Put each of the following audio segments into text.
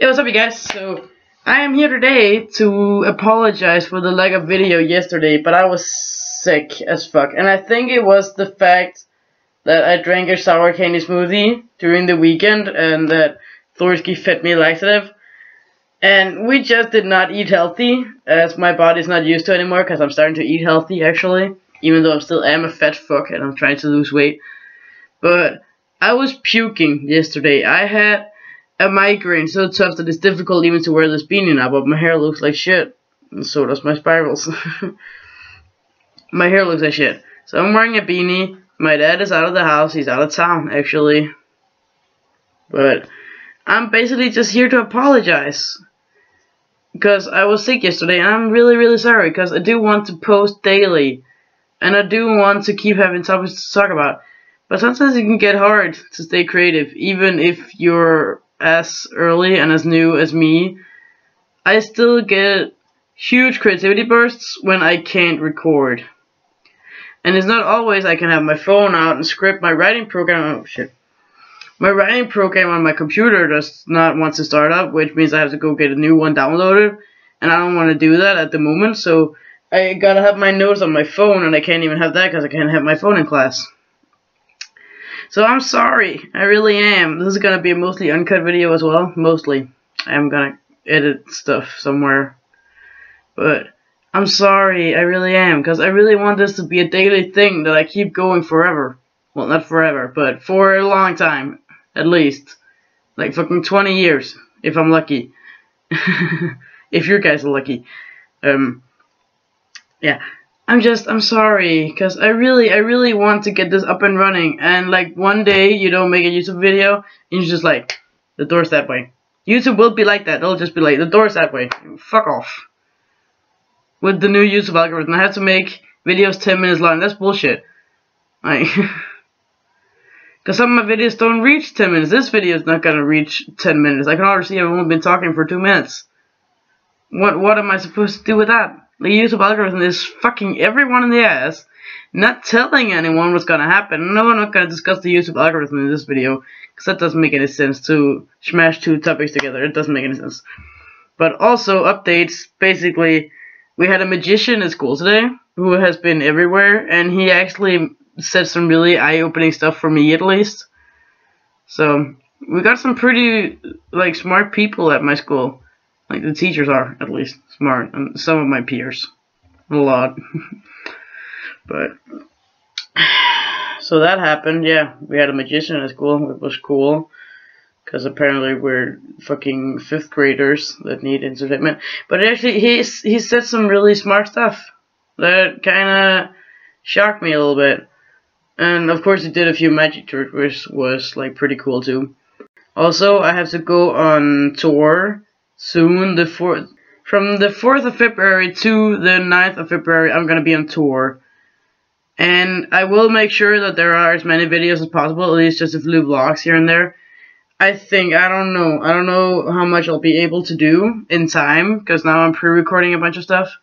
Hey, what's up you guys? So, I am here today to apologize for the lack of video yesterday, but I was sick as fuck. And I think it was the fact that I drank a sour candy smoothie during the weekend and that Thorsky fed me laxative. And we just did not eat healthy, as my body's not used to anymore, because I'm starting to eat healthy, actually. Even though I'm still am a fat fuck and I'm trying to lose weight. But I was puking yesterday. I had a migraine so tough that it's difficult even to wear this beanie now, but my hair looks like shit. And so does my spirals. my hair looks like shit. So I'm wearing a beanie. My dad is out of the house. He's out of town, actually. But I'm basically just here to apologize. Because I was sick yesterday, and I'm really, really sorry. Because I do want to post daily. And I do want to keep having topics to talk about. But sometimes it can get hard to stay creative, even if you're as early and as new as me, I still get huge creativity bursts when I can't record. And it's not always I can have my phone out and script my writing program. Oh shit. My writing program on my computer does not want to start up, which means I have to go get a new one downloaded. And I don't want to do that at the moment, so I gotta have my notes on my phone, and I can't even have that because I can't have my phone in class. So I'm sorry. I really am. This is going to be a mostly uncut video as well. Mostly. I'm going to edit stuff somewhere. But I'm sorry. I really am. Because I really want this to be a daily thing that I keep going forever. Well, not forever, but for a long time. At least. Like fucking 20 years. If I'm lucky. if you guys are lucky. Um, yeah. I'm just, I'm sorry, because I really, I really want to get this up and running, and like one day you don't make a YouTube video, and you're just like, the door's that way. YouTube will be like that, they'll just be like, the door's that way, fuck off. With the new YouTube algorithm, I have to make videos 10 minutes long, that's bullshit. Like, because some of my videos don't reach 10 minutes, this video is not gonna reach 10 minutes, I can already see I've only been talking for 2 minutes. What, what am I supposed to do with that? The YouTube algorithm is fucking everyone in the ass, not telling anyone what's gonna happen. No, I'm not gonna discuss the YouTube algorithm in this video, because that doesn't make any sense to smash two topics together. It doesn't make any sense. But also, updates, basically, we had a magician at school today, who has been everywhere, and he actually said some really eye-opening stuff for me, at least. So, we got some pretty, like, smart people at my school. Like the teachers are, at least, smart, and some of my peers. A lot. but, so that happened, yeah. We had a magician at school, it was cool. Because apparently we're fucking fifth graders that need entertainment. But actually, he, he said some really smart stuff. That kinda shocked me a little bit. And of course he did a few magic tricks, which was like pretty cool too. Also, I have to go on tour soon. The fourth, from the 4th of February to the 9th of February, I'm gonna be on tour. And I will make sure that there are as many videos as possible, at least just a few vlogs here and there. I think, I don't know, I don't know how much I'll be able to do in time, because now I'm pre-recording a bunch of stuff.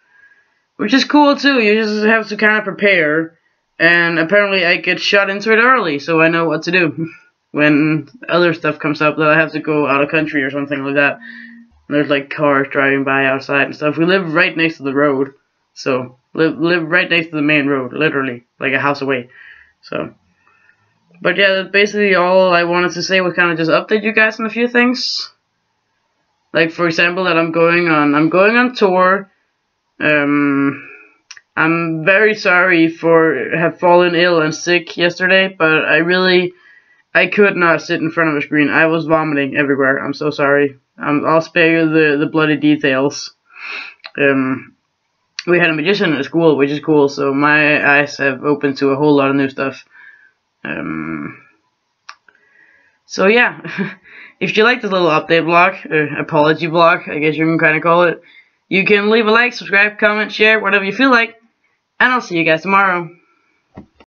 Which is cool too, you just have to kind of prepare. And apparently I get shot into it early, so I know what to do. when other stuff comes up that I have to go out of country or something like that there's like cars driving by outside and stuff. We live right next to the road, so live live right next to the main road, literally like a house away. So, but yeah, that's basically all I wanted to say was kind of just update you guys on a few things. Like for example, that I'm going on I'm going on tour. Um, I'm very sorry for have fallen ill and sick yesterday, but I really I could not sit in front of a screen. I was vomiting everywhere. I'm so sorry. Um, I'll spare you the, the bloody details. Um, we had a magician at school, which is cool, so my eyes have opened to a whole lot of new stuff. Um, so yeah, if you like this little update vlog, or apology vlog, I guess you can kind of call it, you can leave a like, subscribe, comment, share, whatever you feel like, and I'll see you guys tomorrow.